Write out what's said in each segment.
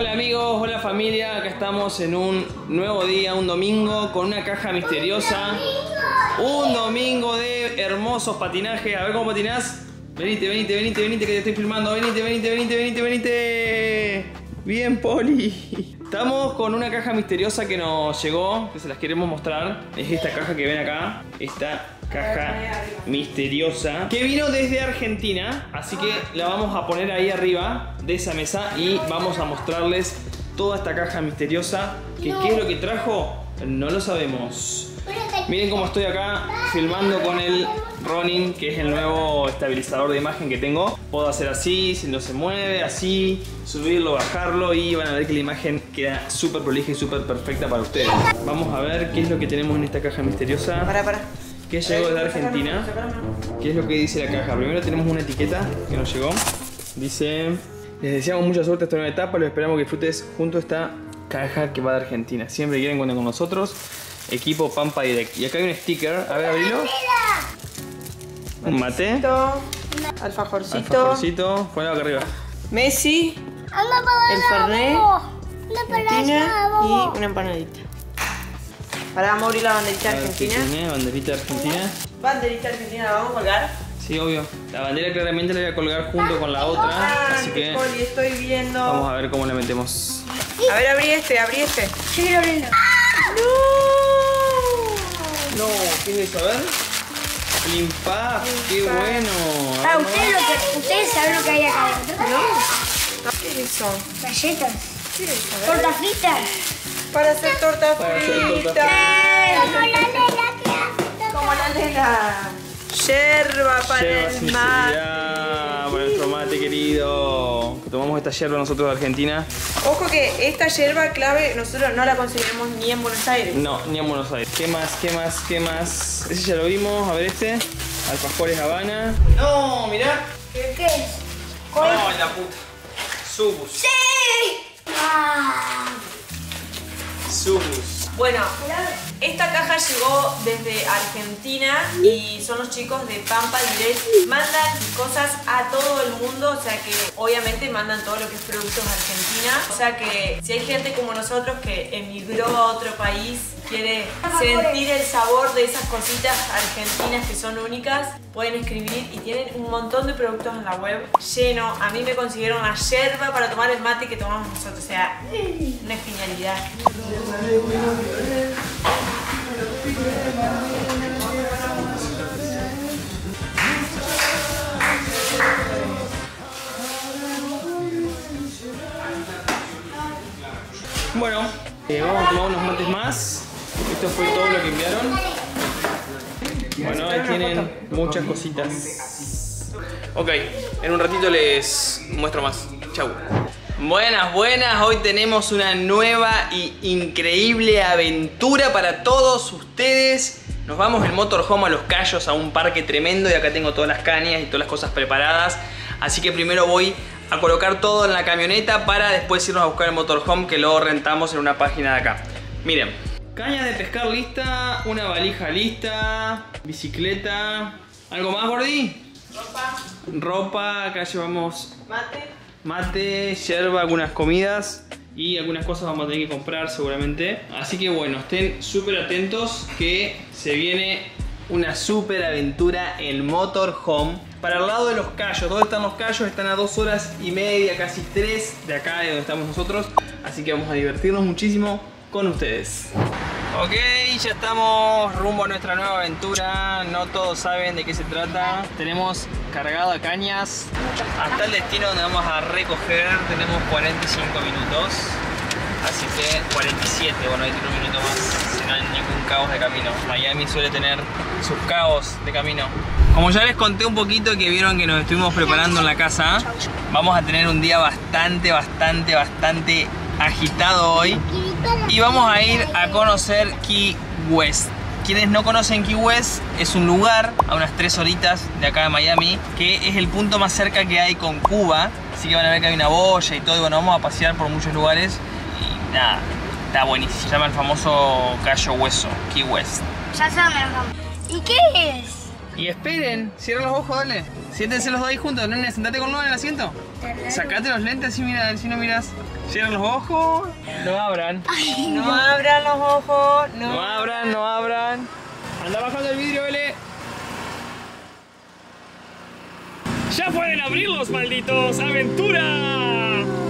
Hola amigos, hola familia, acá estamos en un nuevo día, un domingo con una caja misteriosa. Un domingo de hermosos patinajes. A ver cómo patinás. Venite, venite, venite, venite que te estoy filmando. Venite, venite, venite, venite, venite. Bien, Poli. Estamos con una caja misteriosa que nos llegó, que se las queremos mostrar. Es esta caja que ven acá. Esta caja misteriosa que vino desde Argentina. Así que la vamos a poner ahí arriba de esa mesa y vamos a mostrarles toda esta caja misteriosa. Que qué es lo que trajo, no lo sabemos. Miren cómo estoy acá filmando con el Ronin, que es el nuevo estabilizador de imagen que tengo. Puedo hacer así, si no se mueve, así, subirlo, bajarlo y van a ver que la imagen queda súper prolija y súper perfecta para ustedes. Vamos a ver qué es lo que tenemos en esta caja misteriosa. Para, para. Que llegó desde Argentina. ¿Qué es lo que dice la caja? Primero tenemos una etiqueta que nos llegó. Dice, les deseamos mucha suerte esta nueva etapa, lo esperamos que disfrutes junto a esta caja que va de Argentina. Siempre quieren cuenten con nosotros. Equipo Pampa Direct. Y acá hay un sticker. A ver, abrilo. Un mate. Alfajorcito. Alfajorcito. Ponelo acá arriba. Messi. El Fernet. Argentina y una empanadita. Para vamos a abrir la banderita argentina. tiene, Banderita argentina. Banderita argentina, ¿la vamos a colgar? Sí, obvio. La bandera claramente la voy a colgar junto con la otra. Ah, Así que Poli, estoy viendo. vamos a ver cómo la metemos. A ver, abrí este, abrí este. Yo quiero abrirlo. No, ¿qué es eso? A ver. Limpaf, qué bueno. Ah, ¿ustedes, lo que, ¿ustedes saben lo que hay acá adentro? No. ¿Qué es eso? Galletas. ¿Qué es eso? Fritas. Para hacer torta Para hacer torta frita. Como la nena que Como la nena. Yerba para Yerba el seriedad, para nuestro mate querido. Tomamos esta yerba nosotros de Argentina. Ojo que esta yerba clave nosotros no la conseguimos ni en Buenos Aires. No, ni en Buenos Aires. ¿Qué más? ¿Qué más? ¿Qué más? Ese ya lo vimos. A ver este. Alfajores Habana. No, mirá. ¿Qué es? Ay, la puta. Subus. ¡Sí! Ah. Subus. Bueno, esta caja llegó desde Argentina y son los chicos de Pampa Direct. Mandan cosas a todo el mundo, o sea que obviamente mandan todo lo que es productos de Argentina. O sea que si hay gente como nosotros que emigró a otro país, quiere sentir el sabor de esas cositas argentinas que son únicas, pueden escribir y tienen un montón de productos en la web lleno. A mí me consiguieron la yerba para tomar el mate que tomamos nosotros, o sea, una genialidad. Bueno, eh, vamos a tomar unos mates más. Esto fue todo lo que enviaron. Bueno, ahí tienen muchas cositas. Ok, en un ratito les muestro más. Chau. Buenas, buenas. Hoy tenemos una nueva y increíble aventura para todos ustedes. Nos vamos en motorhome a Los Cayos, a un parque tremendo y acá tengo todas las cañas y todas las cosas preparadas. Así que primero voy a colocar todo en la camioneta para después irnos a buscar el motorhome que lo rentamos en una página de acá. Miren, caña de pescar lista, una valija lista, bicicleta, ¿algo más, Gordi? Ropa, Ropa, acá llevamos mate. Mate, yerba, algunas comidas y algunas cosas vamos a tener que comprar seguramente. Así que bueno, estén súper atentos que se viene una súper aventura en Motorhome. Para el lado de los callos, ¿dónde están los callos? Están a dos horas y media, casi tres de acá de donde estamos nosotros. Así que vamos a divertirnos muchísimo con ustedes. Ok, ya estamos rumbo a nuestra nueva aventura. No todos saben de qué se trata. Tenemos cargado a cañas hasta el destino donde vamos a recoger. Tenemos 45 minutos. Así que 47, bueno, hay un minuto más. Si no hay ningún caos de camino. Miami suele tener sus caos de camino. Como ya les conté un poquito que vieron que nos estuvimos preparando en la casa, vamos a tener un día bastante, bastante, bastante agitado hoy. Y vamos a ir a conocer Key West. Quienes no conocen Key West, es un lugar a unas 3 horitas de acá de Miami, que es el punto más cerca que hay con Cuba. Así que van a ver que hay una boya y todo. Y bueno, vamos a pasear por muchos lugares. Y nada, está buenísimo. Se llama el famoso Cayo Hueso, Key West. Ya saben. ¿Y qué es? Y esperen, cierren los ojos, dale. Siéntense los dos ahí juntos, nene, sentate con Lola en el asiento. Sacate los lentes así, mira, si no miras. Cierren los ojos. No abran. No abran los ojos, no. No abran, no abran. Anda bajando el vidrio, Bele. ¡Ya pueden abrirlos, malditos! ¡Aventura!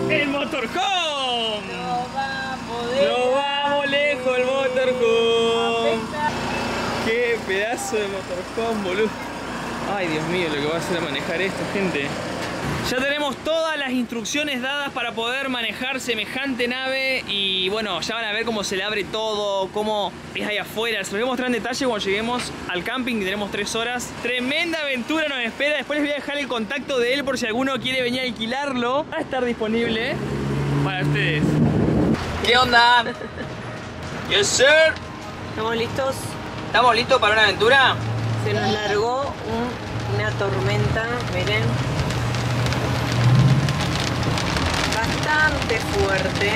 ¡El motorhome! No va a poder. No pedazo de motorhome, boludo. Ay, Dios mío, lo que va a hacer a manejar esto, gente. Ya tenemos todas las instrucciones dadas para poder manejar semejante nave y bueno, ya van a ver cómo se le abre todo, cómo es ahí afuera. Se los voy a mostrar en detalle cuando lleguemos al camping, que tenemos tres horas. Tremenda aventura nos espera. Después les voy a dejar el contacto de él por si alguno quiere venir a alquilarlo. Va a estar disponible para ustedes. ¿Qué onda? Yes, sir. ¿Estamos listos? ¿Estamos listos para una aventura? Se nos largó un- una tormenta, miren. Bastante fuerte.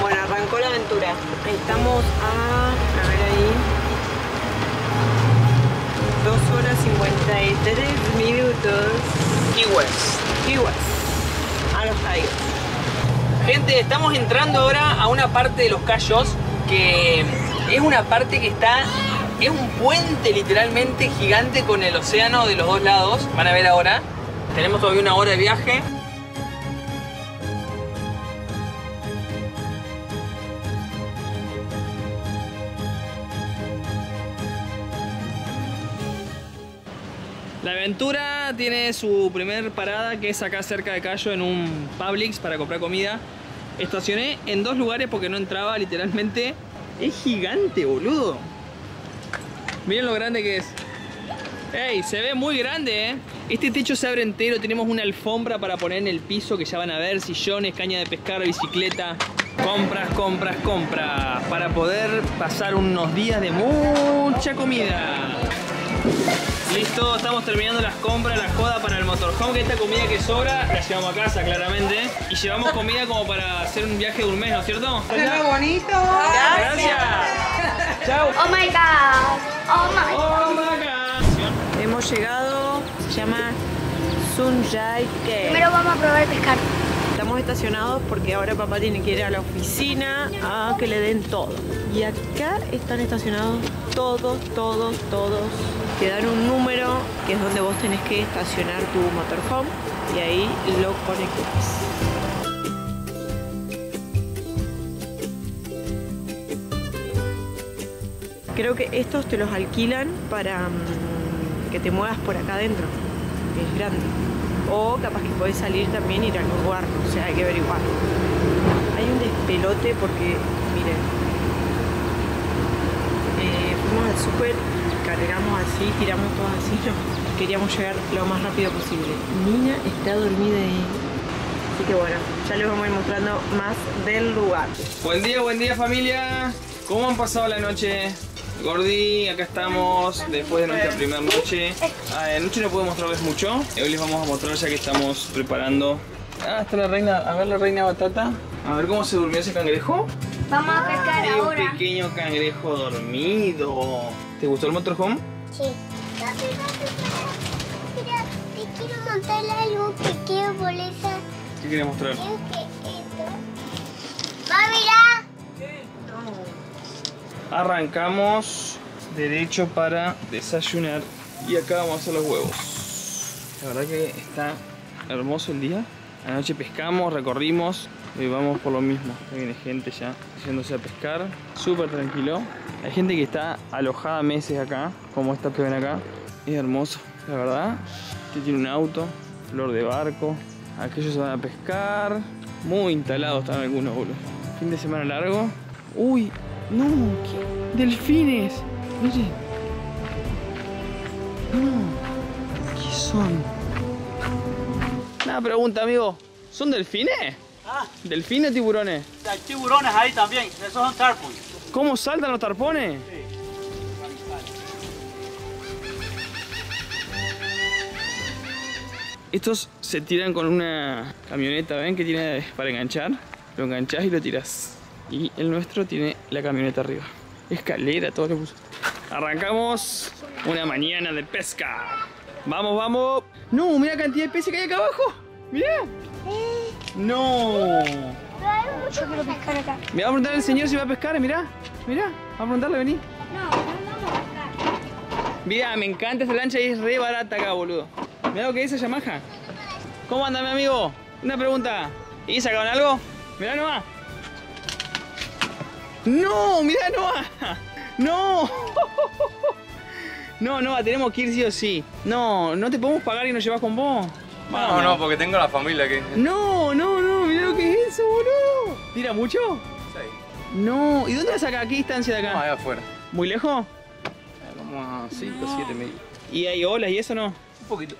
Bueno, arrancó la aventura. Estamos a, a ver ahí, 2 horas 53 minutos. Key West. A los Tigers. Gente, estamos entrando ahora a una parte de los callos que es una parte que está. Es un puente literalmente gigante con el océano de los dos lados. Van a ver ahora. Tenemos todavía una hora de viaje. La aventura tiene su primer parada que es acá cerca de Cayo en un Publix para comprar comida. Estacioné en dos lugares porque no entraba literalmente. Es gigante, boludo. Miren lo grande que es. ¡Ey! Se ve muy grande, ¿eh? Este techo se abre entero, tenemos una alfombra para poner en el piso que ya van a ver, sillones, caña de pescar, bicicleta. Compras, compras, compras. Para poder pasar unos días de mucha comida. Listo, estamos terminando las compras, la joda para el motorhome, que esta comida que sobra la llevamos a casa claramente. Y llevamos comida como para hacer un viaje de un mes, ¿no es cierto? bonito! Gracias. Chao. Oh my god. Oh my Oh my God. Hemos llegado, se llama Sunjai Cave. Primero vamos a probar pescar. Estamos estacionados porque ahora papá tiene que ir a la oficina a que le den todo. Y acá están estacionados todos, todos, todos. Te dan un número que es donde vos tenés que estacionar tu motorhome y ahí lo conectas. Creo que estos te los alquilan para mm, que te muevas por acá adentro, que es grande. O capaz que podés salir también y ir al lugar, o sea, hay que averiguar. Hay un despelote porque, miren, eh, fuimos al súper, cargamos así, tiramos todo así, queríamos llegar lo más rápido posible. Nina está dormida ahí. Así que bueno, ya les vamos a ir mostrando más del lugar. Buen día, buen día familia. ¿Cómo han pasado la noche? Gordi, acá estamos después de nuestra primera noche. Ah, noche no puedo mostrarles mucho. Hoy les vamos a mostrar ya que estamos preparando. Ah, está la reina. A ver la reina batata. A ver cómo se durmió ese cangrejo. Vamos a pescar Hay un ahora. pequeño cangrejo dormido. ¿Te gustó el motorhome? Sí. Papi, papi, papi. Mira, te quiero montar algo que quiero por esa. ¿Qué querías mostrar? Creo que esto. Va, mira. Arrancamos derecho para desayunar y acá vamos a hacer los huevos. La verdad que está hermoso el día. Anoche pescamos, recorrimos y vamos por lo mismo. Viene gente ya yéndose a pescar. Súper tranquilo. Hay gente que está alojada meses acá, como esta que ven acá. Es hermoso, la verdad. Este tiene un auto, flor de barco. Aquellos van a pescar. Muy instalados están algunos, boludo. Fin de semana largo. Uy, no, ¿qué? delfines. Miren. No, ¿qué son? Una pregunta, amigo. ¿Son delfines? Ah, ¿Delfines o tiburones? hay tiburones ahí también, esos son tarpon. ¿Cómo saltan los tarpones? Estos se tiran con una camioneta, ¿ven? Que tiene para enganchar. Lo enganchás y lo tirás. Y el nuestro tiene la camioneta arriba. Escalera, todo le puso. Arrancamos una mañana de pesca. Vamos, vamos. No, mira la cantidad de peces que hay acá abajo. Mira. No. Yo quiero pescar acá. Me va a preguntar el señor si va a pescar, mirá. Mirá, va a preguntarle, vení. No, no vamos a pescar. Mirá, me encanta esta lancha y es re barata acá, boludo. Mirá lo que dice Yamaha. ¿Cómo anda, mi amigo? Una pregunta. ¿Y sacaron algo? Mirá nomás. No, mirá Noah. No. No, Noah, tenemos que ir sí o sí. No, no te podemos pagar y nos llevas con vos. No, no, porque tengo la familia aquí. No, no, no, mirá lo que es eso, boludo. ¿Tira mucho? Sí. No. ¿Y dónde la saca? ¿A qué distancia de No, acá? allá afuera. ¿Muy lejos? Como a 5, 7 medio. ¿Y hay olas y eso no? Un poquito.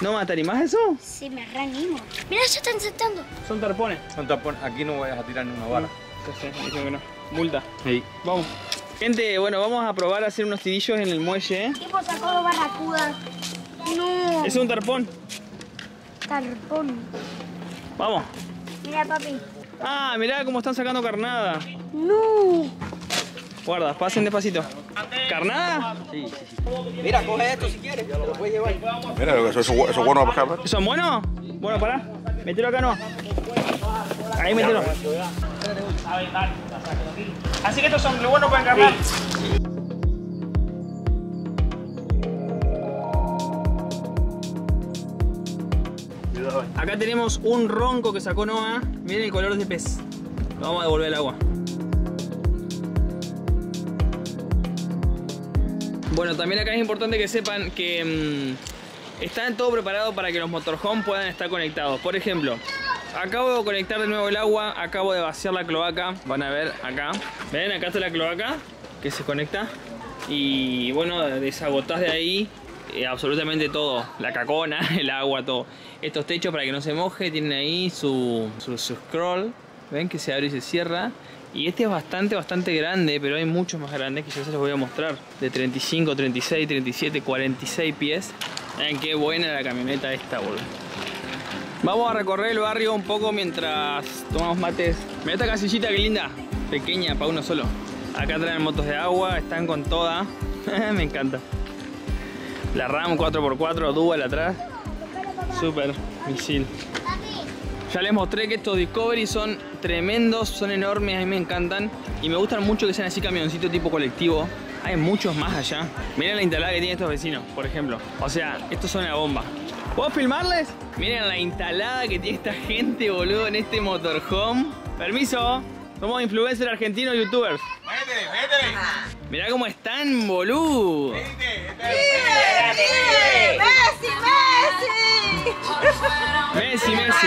¿No mata ni más eso? Sí, me reanimo. Mira, ya están saltando. Son tarpones. Son tapones. Aquí no vayas a tirar ni una bala. Sé, dicen que no. Multa. Sí. Vamos. Gente, bueno, vamos a probar a hacer unos tirillos en el muelle. ¿eh? Tipo sacó dos barracudas. No. Es un tarpón. Tarpón. Vamos. Mira, papi. Ah, mirá cómo están sacando carnada. No. Guarda, pasen despacito. ¿Carnada? Mira, coge esto si quieres. Te lo puedes llevar. Mira, eso, eso, eso es bueno para pescar. ¿Son buenos? Bueno, pará. Mételo acá, no. Ahí mételo. Así que estos son lo bueno para Acá tenemos un ronco que sacó Noah. Miren el color de pez. Vamos a devolver al agua. Bueno, también acá es importante que sepan que mm, está todo preparado para que los motorhome puedan estar conectados. Por ejemplo, acabo de conectar de nuevo el agua, acabo de vaciar la cloaca. Van a ver acá. ¿Ven? Acá está la cloaca que se conecta. Y bueno, desagotás de ahí eh, absolutamente todo. La cacona, el agua, todo. Estos techos para que no se moje tienen ahí su, su, scroll. ¿Ven? Que se abre y se cierra. Y este es bastante, bastante grande, pero hay muchos más grandes que ya se los voy a mostrar. De 35, 36, 37, 46 pies. Miren qué buena la camioneta esta, boludo. Vamos a recorrer el barrio un poco mientras tomamos mates. Mira esta casillita que linda. Pequeña, para uno solo. Acá traen motos de agua, están con toda. Me encanta. La RAM 4x4, dual atrás. Super misil. Ya les mostré que estos Discovery son tremendos, son enormes, a mí me encantan. Y me gustan mucho que sean así camioncitos tipo colectivo. Hay muchos más allá. Miren la instalada que tienen estos vecinos, por ejemplo. O sea, estos son la bomba. ¿Puedo filmarles? Miren la instalada que tiene esta gente, boludo, en este motorhome. Permiso. Somos influencers argentinos youtubers. Mirá cómo están, boludo. Messi, Messi.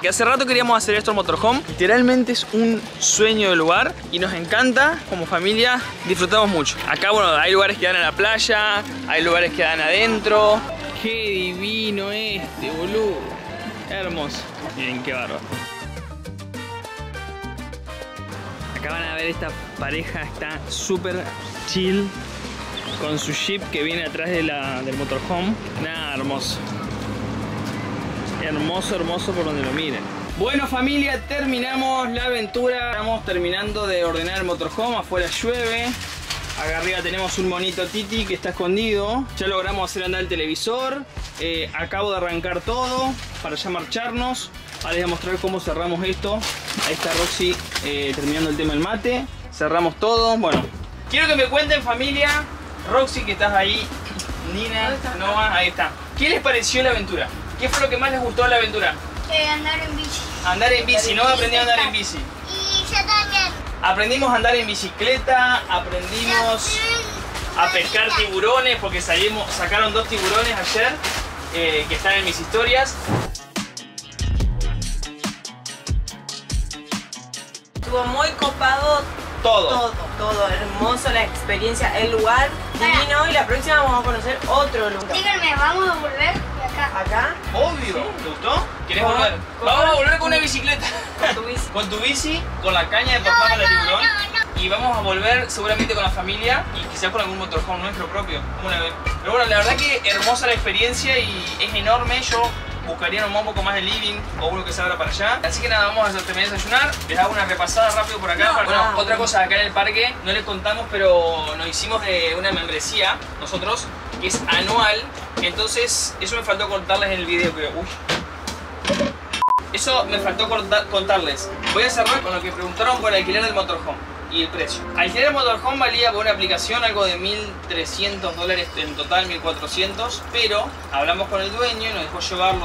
Que hace rato queríamos hacer esto en Motorhome. Literalmente es un sueño del lugar y nos encanta. Como familia disfrutamos mucho. Acá, bueno, hay lugares que dan a la playa, hay lugares que dan adentro. Qué divino este, boludo. Hermoso. Miren qué bárbaro. Acá van a ver esta pareja, está súper chill con su jeep que viene atrás de la, del motorhome. Nada, hermoso. Hermoso, hermoso por donde lo miren. Bueno familia, terminamos la aventura. Estamos terminando de ordenar el motorhome. Afuera llueve. Acá arriba tenemos un monito Titi que está escondido. Ya logramos hacer andar el televisor. Eh, acabo de arrancar todo para ya marcharnos. Ahora les voy a mostrar cómo cerramos esto. Ahí está Roxy eh, terminando el tema del mate. Cerramos todo. Bueno, quiero que me cuenten familia. Roxy que estás ahí. Nina, Noah, ahí está. ¿Qué les pareció la aventura? ¿Qué fue lo que más les gustó de la aventura? Eh, andar en bici. Andar en bici, no aprendí a andar en bici. Y yo también. Aprendimos a andar en bicicleta, aprendimos a pescar tiburones porque salimos, sacaron dos tiburones ayer eh, que están en mis historias. Estuvo muy copado Todo. todo, todo hermoso, la experiencia, el lugar divino y la próxima vamos a conocer otro lugar. Díganme, vamos a volver de acá. Acá, Obvio. ¿Te gustó? ¿Querés Con- volver? con- Vamos a volver con una bicicleta. con tu bici. Con tu bici, con la caña de papá para el tiburón. Y vamos a volver seguramente con la familia y quizás con algún motorhome nuestro propio. una vez. Pero bueno, la verdad que hermosa la experiencia y es enorme. Yo buscarían un poco más de living o uno que se abra para allá. Así que nada, vamos a terminar de desayunar. Les hago una repasada rápido por acá. No, bueno, ah. otra cosa acá en el parque, no les contamos, pero nos hicimos de una membresía nosotros, que es anual. Entonces, eso me faltó contarles en el video, creo. Uy. Eso me faltó contarles. Voy a cerrar con lo que preguntaron por el alquiler del motorhome y el precio. Alquiler el motorhome valía por una aplicación algo de 1.300 dólares en total, 1.400, pero hablamos con el dueño y nos dejó llevarlo